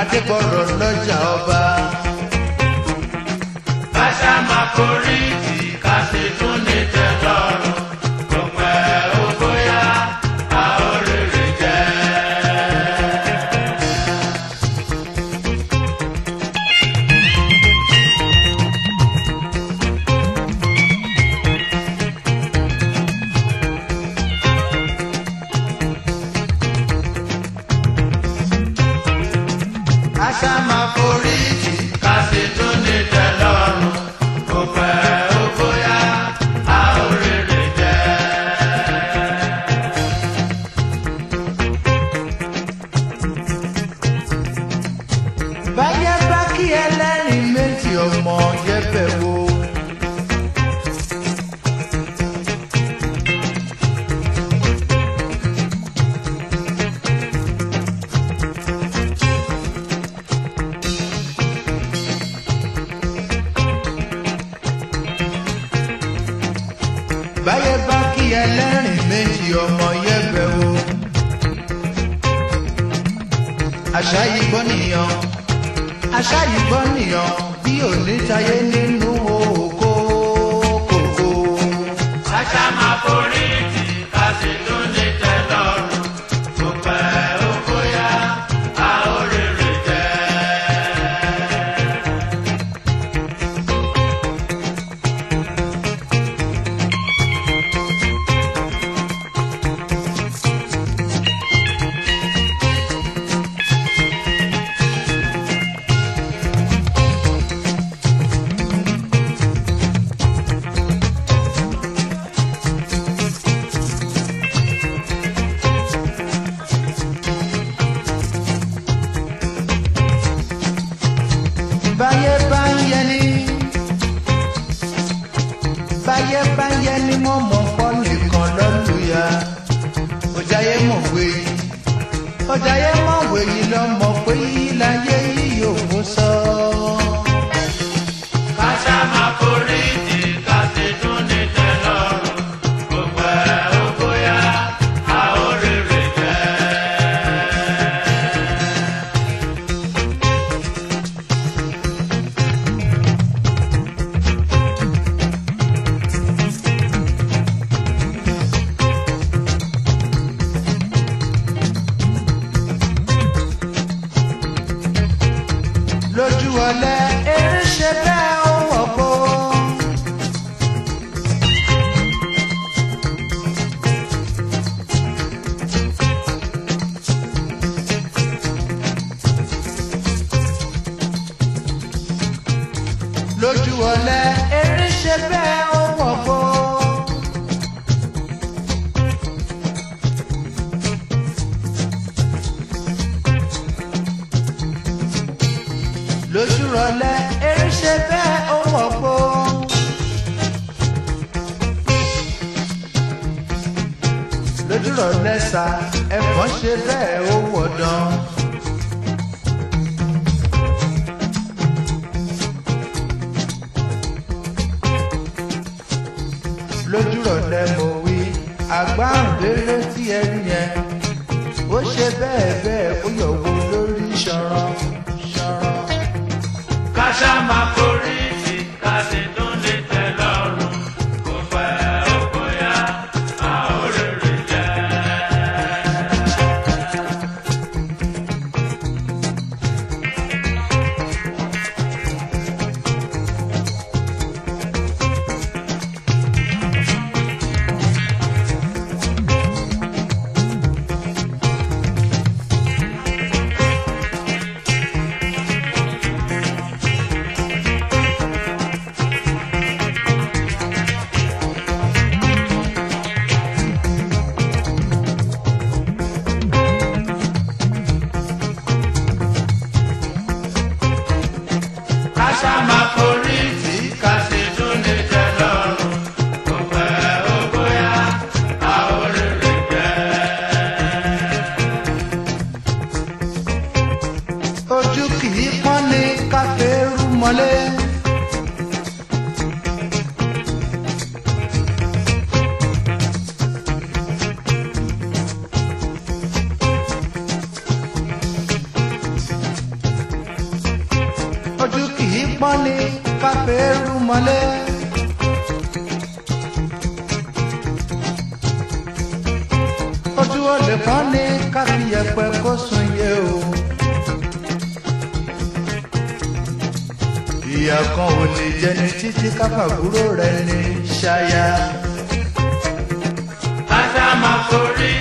adébọ̀rọ̀ lọ́jà ọba. that wo. lójú ọ̀lẹ eré ṣe bẹ́ẹ̀ ó pọ̀ kó. lójú ọ̀lẹ eré bẹ́ẹ̀ ó pọ̀ kó. lójú ọ̀lẹ sá ẹ̀fọn ṣe bẹ́ẹ̀ ó wọ̀ dán. agbárùndínlé tí ẹni yẹn ó ṣe bẹ́ẹ̀ bẹ́ẹ̀ ó yọ̀wò lórí ṣọ̀rọ̀ ṣọ̀rọ̀. ká ṣá vale ènìyàn kan ò lè jẹni títí káfàbúrò rẹ̀ ní ṣáyà. ká máa forí.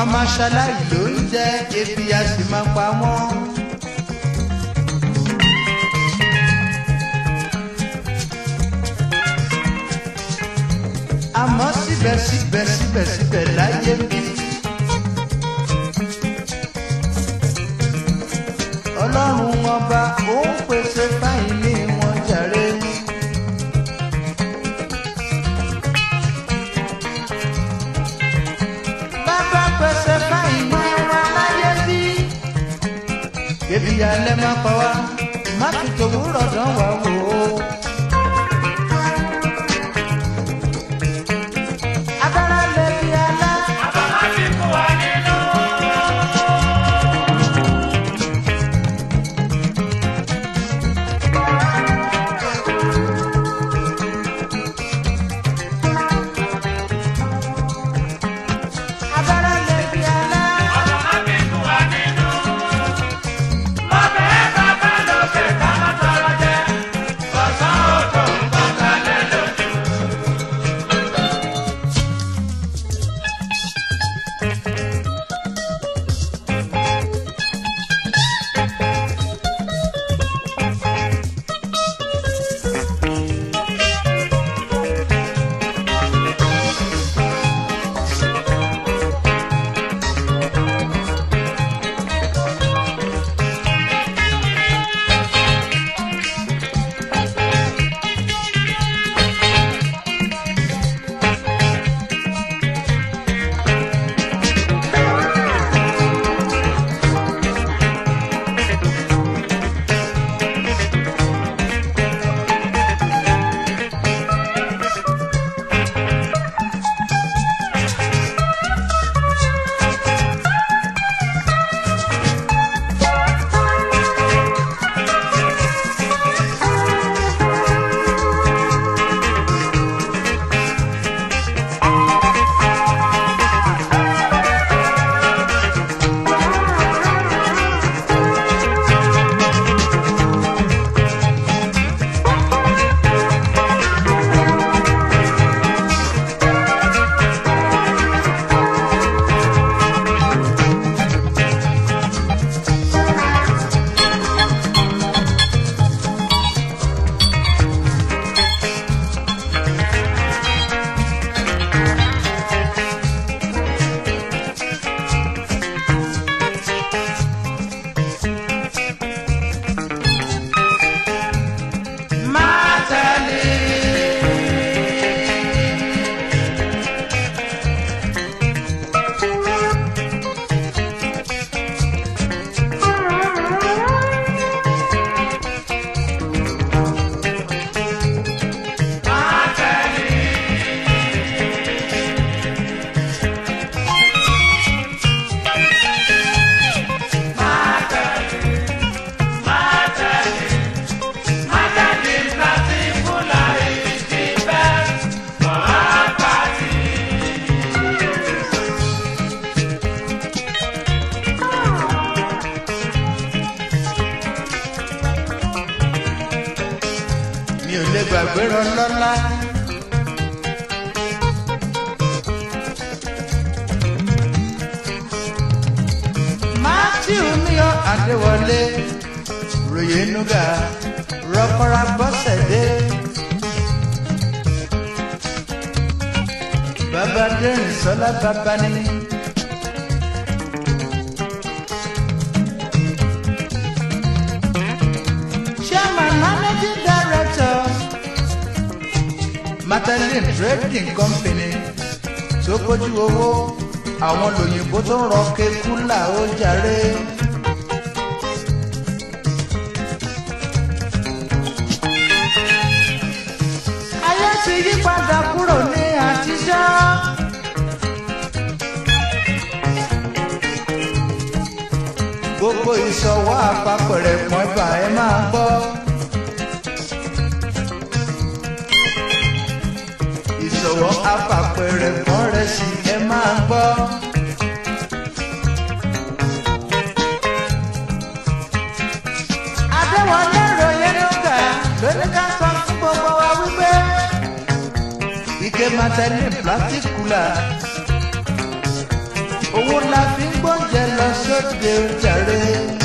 wọ́n máa ṣaláì ló ń jẹ́ ebi a sì máa pa wọ́n. àmọ́ síbẹ̀síbẹ̀ síbẹ̀síbẹ̀ láyé mi. ọlọ́run ọba ó ń pèsè báyìí. Coração é adéwọlé ròyè nuga rọpọra bọ́sẹ̀dé. bàbá dẹ́rìn sọlá bàbá ni. chairman managing director matalin trading company tó kojú owó àwọn lòyìnbó tó ń rọ kékú là ó jàre. kó ìṣọwọ́ àpapọ̀ rẹ̀ pọ́n ibà ẹ máa gbọ́. ìṣọwọ́ àpapọ̀ rẹ̀ pọ́n rẹ̀ sí ẹ máa gbọ́. àdéwọlé ròyìn nígbà lórí ká sọ fún gbogbo wa wípé. ike máa tẹ̀lé plastic cooler. Oh, la fi gbọ́njẹ lọ sóde òjàre.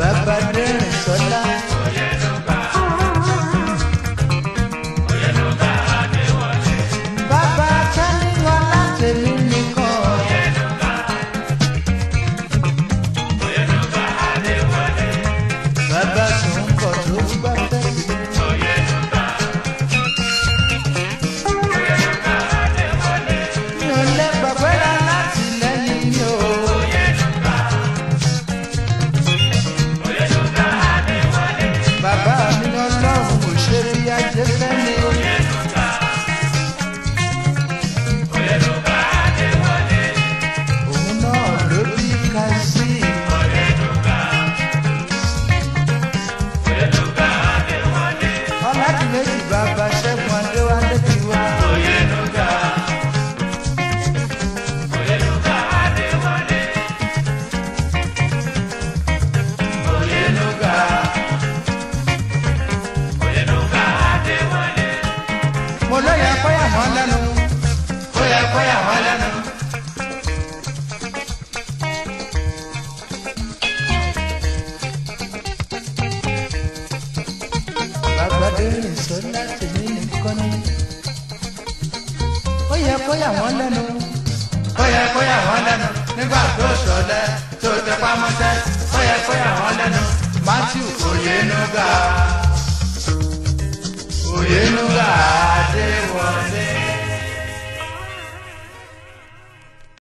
Baba Dana Sola. wọ́n lẹ́nu. ó yẹ kó yà wọ́n lẹ́nu. àgbàdo èso láti ní nìkan ní. ó yẹ kó yà wọ́n lẹ́nu. ó yẹ kó yà wọ́n lẹ́nu. nígbà tó sọlẹ̀ tó tẹpá mọ́ṣẹ́ ó yẹ kó yà wọ́n lẹ́nu. matthew oyè nuga. Nínú àdéhùn àdéhùn.